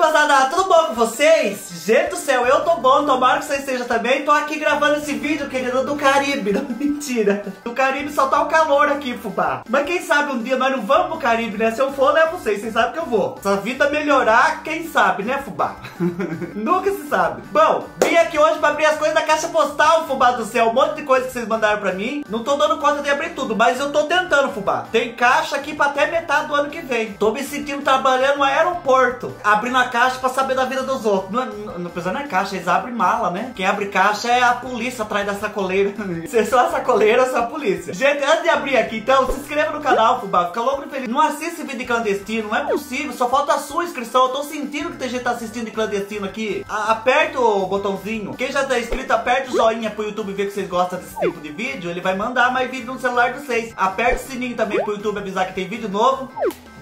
moçada, tudo bom com vocês? Gente do céu, eu tô bom, tomara que vocês estejam também. Tô aqui gravando esse vídeo, querido, do Caribe. Não, mentira. Do Caribe só tá o calor aqui, fubá. Mas quem sabe um dia nós não vamos pro Caribe, né? Se eu for, levo vocês, vocês sabem que eu vou. Se a vida melhorar, quem sabe, né, fubá? Nunca se sabe. Bom, vim aqui hoje pra abrir as coisas da caixa postal, fubá do céu. Um monte de coisa que vocês mandaram pra mim. Não tô dando conta de abrir tudo, mas eu tô tentando, fubá. Tem caixa aqui pra até metade do ano que vem. Tô me sentindo trabalhando no aeroporto. Abrindo a caixa pra saber da vida dos outros. Não, não, não precisa na caixa, eles abrem mala, né? Quem abre caixa é a polícia atrás da sacoleira. Se só a sacoleira, só a polícia. Gente, antes de abrir aqui, então, se inscreva no canal, fubá. Fica louco e feliz. Não assiste vídeo de clandestino, não é possível. Só falta a sua inscrição. Eu tô sentindo que tem gente assistindo de clandestino aqui. A aperta o botãozinho. Quem já tá inscrito, aperta o joinha pro YouTube ver que vocês gostam desse tipo de vídeo. Ele vai mandar mais vídeo no celular de vocês. Aperta o sininho também pro YouTube avisar que tem vídeo novo.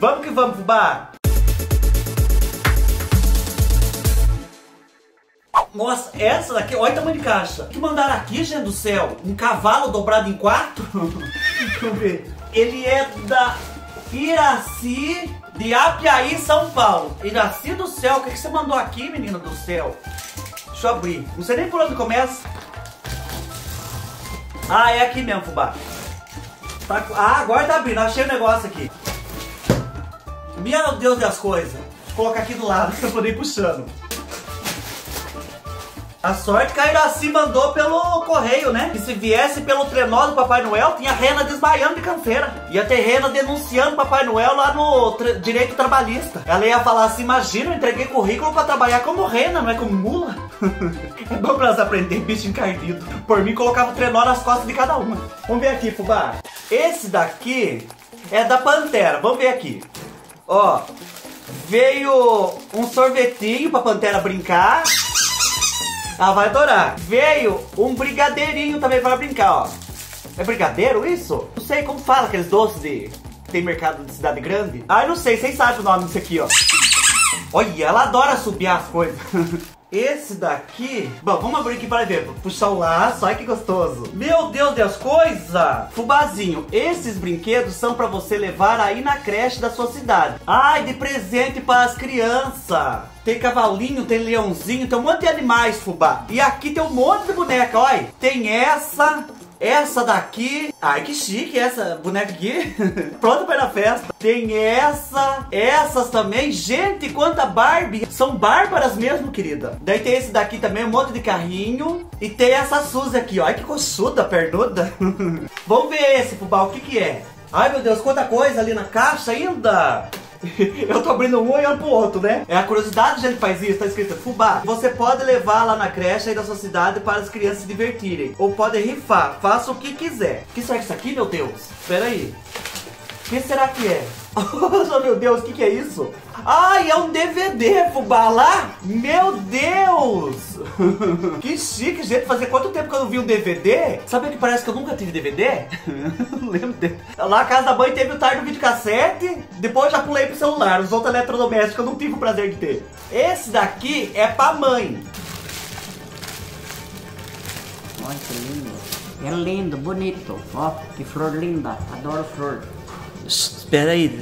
Vamos que vamos, fubá. Nossa, essa daqui, olha o tamanho de caixa. O que mandaram aqui, gente do céu? Um cavalo dobrado em quatro? Vamos ver. Ele é da Iraci de Apiaí, São Paulo. Iraci do céu, o que, que você mandou aqui, menina do céu? Deixa eu abrir. Não sei nem por onde começa. Ah, é aqui mesmo, fubá. Tá, ah, agora tá abrindo. Achei o negócio aqui. Meu Deus das coisas. Vou colocar aqui do lado pra poder ir puxando. A sorte que a Iraci mandou pelo correio, né? Que se viesse pelo trenó do Papai Noel, tinha rena desmaiando de canseira. Ia ter rena denunciando Papai Noel lá no direito trabalhista. Ela ia falar assim, imagina, eu entreguei currículo pra trabalhar como rena, não é como mula. é bom pra elas aprender bicho encardido. Por mim, colocava o trenó nas costas de cada uma. Vamos ver aqui, fubá. Esse daqui é da Pantera. Vamos ver aqui. Ó, veio um sorvetinho pra Pantera brincar. Ela vai adorar. Veio um brigadeirinho também para brincar, ó. É brigadeiro isso? Não sei como fala aqueles doces de... Tem mercado de cidade grande. Ah, eu não sei, vocês sabem o nome disso aqui, ó. Olha, ela adora subir as coisas. Esse daqui... Bom, vamos abrir aqui para ver. Puxar o laço, ai que gostoso. Meu Deus das coisas! Fubazinho, esses brinquedos são para você levar aí na creche da sua cidade. Ai, de presente para as crianças. Tem cavalinho, tem leãozinho, tem um monte de animais, fubá. E aqui tem um monte de boneca, olha. Tem essa, essa daqui. Ai, que chique essa boneca aqui. Pronta para ir na festa. Tem essa, essas também. Gente, quanta Barbie. São bárbaras mesmo, querida. Daí tem esse daqui também, um monte de carrinho. E tem essa Suzy aqui, ó. Ai, que coçuda, pernuda. Vamos ver esse, fubá, o que que é? Ai, meu Deus, quanta coisa ali na caixa ainda. Eu tô abrindo um e olhando pro outro, né? É a curiosidade de ele faz isso, tá escrito Fubá, você pode levar lá na creche aí da sua cidade para as crianças se divertirem. Ou pode rifar, faça o que quiser. O que será que isso aqui, meu Deus? Espera aí. O que será que é? Oh, meu Deus, o que, que é isso? Ai, é um DVD, fubá lá? Meu Deus! que chique, gente. Fazia quanto tempo que eu não vi um DVD? Sabe que parece que eu nunca tive DVD? não lembro dele. Lá a casa da mãe teve o tarde do videocassete, depois já pulei pro celular. Os outros eletrodomésticos eu não tive o prazer de ter. Esse daqui é pra mãe. Olha que lindo. É lindo, bonito. Ó, que flor linda. Adoro flor. Espera aí.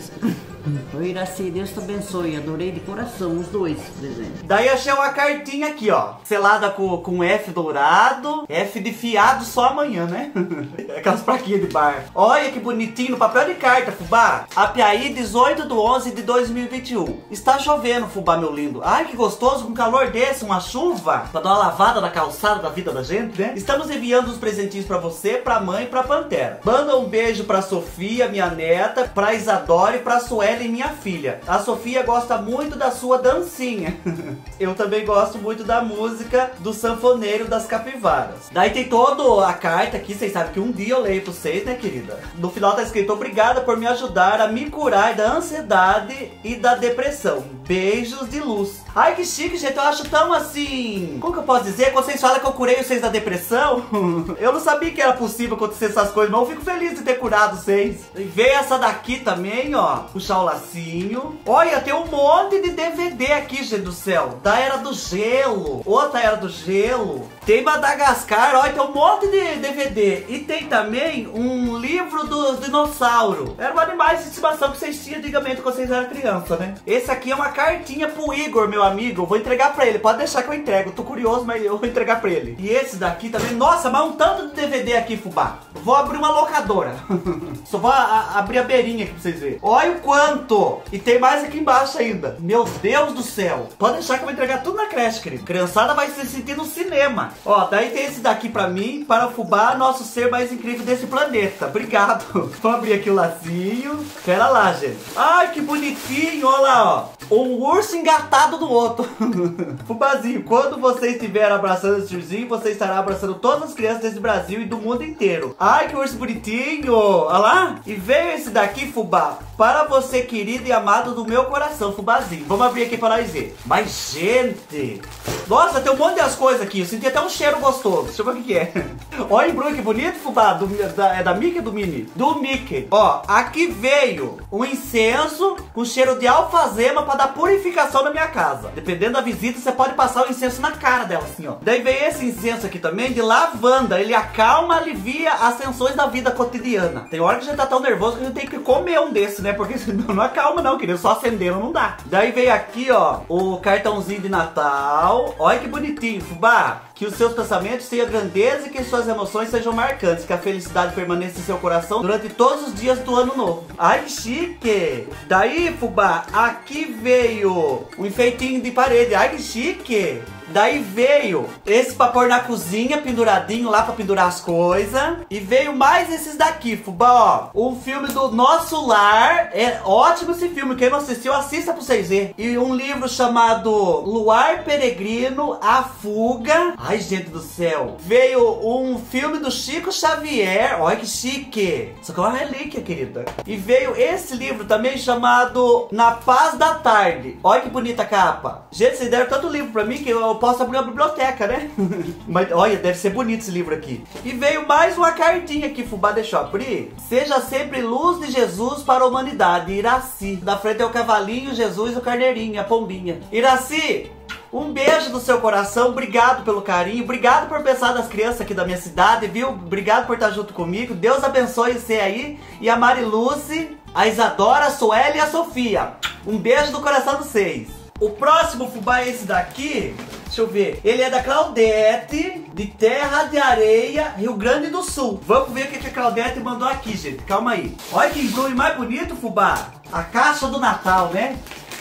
Ô Iraci, Deus te abençoe. Adorei de coração os dois presentes. Daí achei uma cartinha aqui, ó. Selada com, com F dourado. F de fiado só amanhã, né? Aquelas plaquinhas de bar. Olha que bonitinho no papel de carta, fubá. Apiaí, 18 de 11 de 2021. Está chovendo, fubá, meu lindo. Ai, que gostoso, com calor desse, uma chuva. Pra dar uma lavada na calçada da vida da gente, né? Estamos enviando os presentinhos pra você, pra mãe e pra Pantera. Manda um beijo pra Sofia, minha neta, pra Isadora e pra Sueli, minha filha. A Sofia gosta muito da sua dancinha. Eu também gosto muito da música do sanfoneiro das capivaras. Daí tem toda a carta aqui, vocês sabem que um dia eu leio pra vocês, né, querida? No final tá escrito, obrigada por me ajudar a me curar da ansiedade e da depressão. Beijos de luz. Ai, que chique, gente. Eu acho tão assim... Como que eu posso dizer? Quando vocês falam que eu curei vocês da depressão, eu não sabia que era possível acontecer essas coisas, mas eu fico feliz de ter curado vocês. E ver essa daqui também, ó. Puxar o lacinho. Olha, tem um monte de DVD aqui, gente do céu. Da Era do Gelo. Outra Era do Gelo. Tem Madagascar, olha, tem um monte de DVD. E tem também um livro dos dinossauros. Eram animais de estimação que vocês tinham antigamente quando vocês eram criança, né? Esse aqui é uma cartinha pro Igor, meu amigo. Eu vou entregar pra ele. Pode deixar que eu entrego. Tô curioso, mas eu vou entregar pra ele. E esse daqui também. Nossa, mas um tanto de DVD aqui, fubá. Vou abrir uma locadora. Só vou abrir a beirinha aqui pra vocês verem. Olha o quanto. E tem mais aqui embaixo ainda. Meu Deus do céu. Pode deixar que eu vou entregar tudo na creche, querido. Criançada vai se sentir no cinema. Ó, daí tem esse daqui pra mim, para fubá, nosso ser mais incrível desse planeta. Obrigado. Vou abrir aqui o lacinho. Pera lá, gente. Ai, que bonitinho. Olha lá, ó. Um urso engatado do outro. Fubazinho, quando você estiver abraçando esse ursinho, você estará abraçando todas as crianças desse Brasil e do mundo inteiro. Ai, que urso bonitinho. Olha lá. E veio esse daqui, fubá, para você, querido e amado do meu coração, fubazinho. Vamos abrir aqui para nós ver. Mas, gente... Nossa, tem um monte de coisas aqui. Eu senti até um cheiro gostoso. Deixa eu ver o que, que é. Olha, Bruno, que bonito, fubá. Do, da, é da Mickey ou do Mini? Do Mickey. Ó, aqui veio um incenso com cheiro de alfazema para dar purificação na minha casa. Dependendo da visita, você pode passar o incenso na cara dela, assim, ó. Daí veio esse incenso aqui também de lavanda. Ele acalma, alivia as tensões da vida cotidiana. Tem hora que a gente tá tão nervoso que a gente tem que comer um desse, né? Porque senão não acalma, não, querido. Só acendendo não dá. Daí veio aqui, ó, o cartãozinho de Natal. Olha que bonitinho, fubá. Que os seus pensamentos tenham grandeza e que suas emoções sejam marcantes. Que a felicidade permaneça em seu coração durante todos os dias do ano novo. Ai, que chique! Daí, fubá, aqui veio um enfeitinho de parede. Ai, que chique! Daí veio esse pra pôr na cozinha, penduradinho lá pra pendurar as coisas. E veio mais esses daqui, fubá, ó. Um filme do Nosso Lar. É ótimo esse filme. Quem não assistiu, assista pra vocês verem. E um livro chamado Luar Peregrino, A Fuga. Ai, gente do céu. Veio um filme do Chico Xavier. Olha que chique. Isso aqui é uma relíquia, querida. E veio esse livro também chamado Na Paz da Tarde. Olha que bonita capa. Gente, vocês deram tanto livro pra mim que eu posso abrir uma biblioteca, né? Mas olha, deve ser bonito esse livro aqui. E veio mais uma cartinha que Fubá deixou abrir. Seja sempre luz de Jesus para a humanidade. Iraci. Da frente é o cavalinho, Jesus, o carneirinho, a pombinha. Iraci, um beijo do seu coração, obrigado pelo carinho, obrigado por pensar nas crianças aqui da minha cidade, viu? Obrigado por estar junto comigo. Deus abençoe você aí. E a Mariluce, a Isadora, a Sueli e a Sofia. Um beijo do coração de vocês. O próximo fubá é esse daqui. Deixa eu ver. Ele é da Claudete, de Terra de Areia, Rio Grande do Sul. Vamos ver o que a Claudete mandou aqui, gente. Calma aí. Olha que embrulho mais bonito, fubá. A caixa do Natal, né?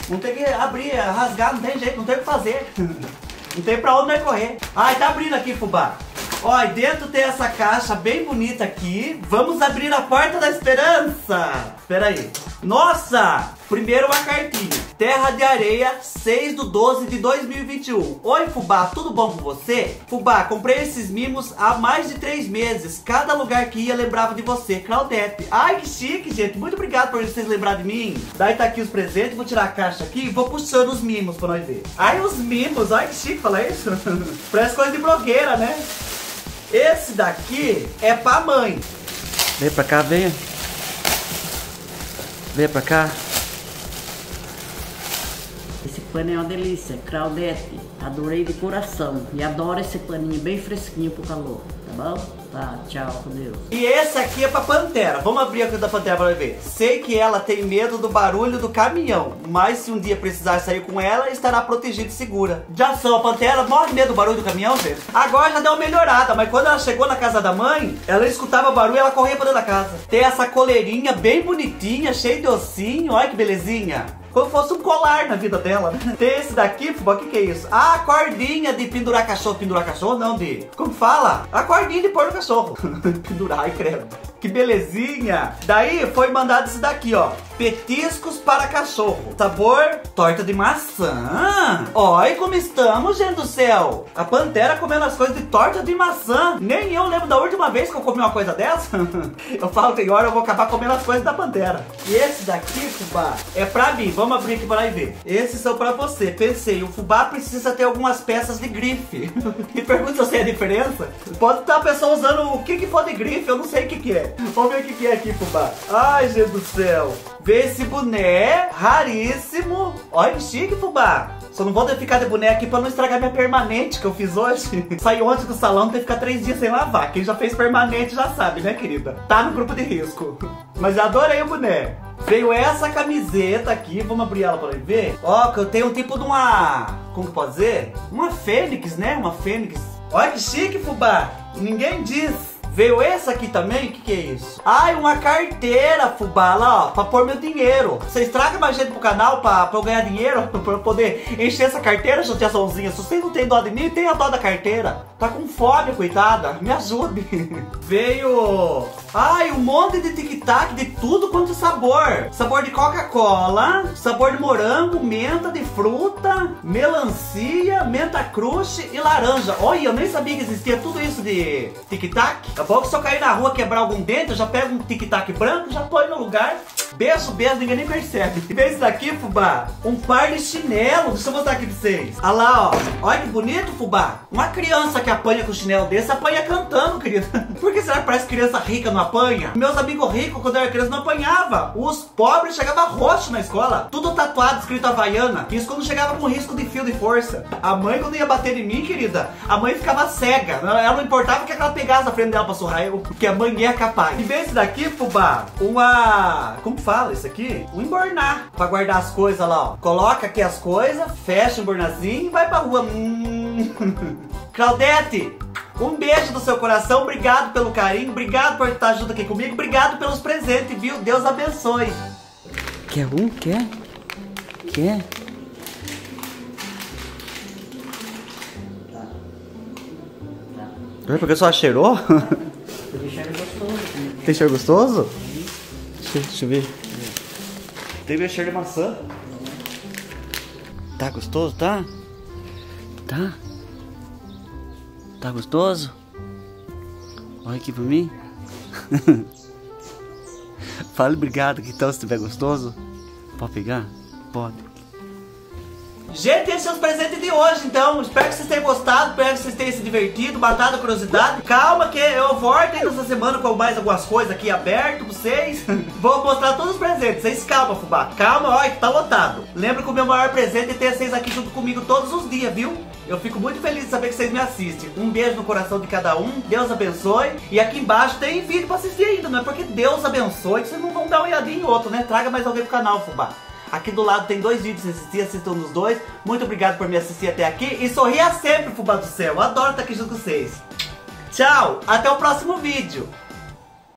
Não tem que abrir, rasgar, não tem jeito, não tem o que fazer. Não tem pra onde correr. Ai, tá abrindo aqui, fubá. E dentro tem essa caixa bem bonita aqui. Vamos abrir a porta da esperança. Espera aí. Nossa! Primeiro uma cartinha. Terra de Areia, 6 do 12 de 2021. Oi, Fubá, tudo bom com você? Fubá, comprei esses mimos há mais de 3 meses. Cada lugar que ia lembrava de você. Claudete. Ai, que chique, gente. Muito obrigado por vocês lembrarem de mim. Daí tá aqui os presentes. Vou tirar a caixa aqui e vou puxando os mimos pra nós ver. Ai, os mimos. Ai, que chique falar isso. Parece coisa de blogueira, né? Esse daqui é pra mãe. Vem pra cá, venha. Vem pra cá. Pano é uma delícia, Claudete. Adorei de coração. E adoro esse paninho bem fresquinho pro calor, tá bom? Tá, tchau, com Deus. E esse aqui é pra Pantera. Vamos abrir aqui da Pantera pra ver. Sei que ela tem medo do barulho do caminhão, mas se um dia precisar sair com ela, estará protegida e segura. Já são, a Pantera morre medo do barulho do caminhão, gente. Agora já deu uma melhorada, mas quando ela chegou na casa da mãe, ela escutava barulho e ela corria pra dentro da casa. Tem essa coleirinha bem bonitinha, cheia de ossinho, olha que belezinha como fosse um colar na vida dela? Tem esse daqui, Fubá, o que que é isso? Ah, a cordinha de pendurar cachorro. Pendurar cachorro não, de... Como fala? A cordinha de pôr no cachorro. pendurar, credo. Que belezinha! Daí foi mandado esse daqui, ó. Petiscos para cachorro. Sabor torta de maçã. Olha como estamos, gente do céu. A Pantera comendo as coisas de torta de maçã. Nem eu lembro da última vez que eu comi uma coisa dessa. eu falo, tem hora eu vou acabar comendo as coisas da Pantera. E esse daqui, fubá, é pra mim. Vamos abrir aqui para ver. Esses são pra você. Pensei, o fubá precisa ter algumas peças de grife. Me pergunta se sei a diferença. Pode estar a pessoa usando o que que for de grife, eu não sei o que que é. Vamos ver o que, que é aqui, fubá. Ai, gente do céu. Vê esse boné raríssimo. Olha que chique, fubá. Só não vou ficar de boneca aqui pra não estragar minha permanente que eu fiz hoje. Saí ontem do salão, tem que ficar três dias sem lavar. Quem já fez permanente já sabe, né, querida? Tá no grupo de risco. Mas adorei o boneco. Veio essa camiseta aqui, vamos abrir ela pra ver. Ó, que eu tenho um tipo de uma... Como que pode dizer? Uma fênix, né? Uma fênix. Olha que chique, fubá. Ninguém diz. Veio essa aqui também? O que, que é isso? Ai, uma carteira, fubá, lá, ó, pra pôr meu dinheiro. Vocês tragam mais gente pro canal pra, pra eu ganhar dinheiro? pra eu poder encher essa carteira, judiaçãozinha. Se vocês não tem dó de mim, tem a dó da carteira. Tá com fome, coitada. Me ajude. Veio... Ai, um monte de tic-tac de tudo quanto sabor. Sabor de Coca-Cola, sabor de morango, menta de fruta, melancia, menta crush e laranja. Olha, eu nem sabia que existia tudo isso de tic-tac. Tá bom que se eu cair na rua quebrar algum dente, eu já pego um tic-tac branco, já põe no lugar. Beijo, beijo, ninguém nem percebe. E vê isso daqui, fubá? Um par de chinelo. Deixa eu mostrar aqui pra vocês. Olha lá, ó. Olha que bonito, fubá. Uma criança que apanha com chinelo desse, apanha cantando, querido. Por que será que parece criança rica não apanha? Meus amigos ricos, quando eu era criança, não apanhava. Os pobres chegavam roxo na escola. Tudo tatuado, escrito Havaiana. Isso quando chegava com risco de fio de força. A mãe, quando ia bater em mim, querida, a mãe ficava cega. Ela não importava que ela pegasse a frente dela pra surrar eu, porque a mãe é capaz. E vê esse daqui, fubá, uma... Como fala isso aqui? Um embornar. Pra guardar as coisas lá, ó. Coloca aqui as coisas, fecha o embornazinho e vai pra rua. Hum. Claudete, um beijo do seu coração, obrigado pelo carinho, obrigado por estar junto aqui comigo, obrigado pelos presentes, viu? Deus abençoe. Quer um? Quer? Quer? Tá. Porque só cheirou? Tem cheiro gostoso. Tem cheiro gostoso? Deixa, deixa eu ver. Teve cheiro de maçã. Tá gostoso, tá? Tá? Tá gostoso? Olha aqui pra mim. Fale obrigado que então se estiver gostoso. Pode pegar? Pode. Gente, esses são os presentes de hoje, então. Espero que vocês tenham gostado, espero que vocês tenham se divertido, matado a curiosidade. Calma que eu volto ainda essa semana com mais algumas coisas aqui aberto pra vocês. Vou mostrar todos os presentes. Vocês calma, fubá. Calma, olha que tá lotado. Lembra que o meu maior presente é ter vocês aqui junto comigo todos os dias, viu? Eu fico muito feliz de saber que vocês me assistem. Um beijo no coração de cada um. Deus abençoe. E aqui embaixo tem vídeo pra assistir ainda. Não é porque Deus abençoe que vocês não vão dar uma olhadinha em outro, né? Traga mais alguém pro canal, fubá. Aqui do lado tem dois vídeos pra assistir, assistam nos dois. Muito obrigado por me assistir até aqui. E sorria sempre, fubá do céu. Eu adoro estar aqui junto com vocês. Tchau, até o próximo vídeo.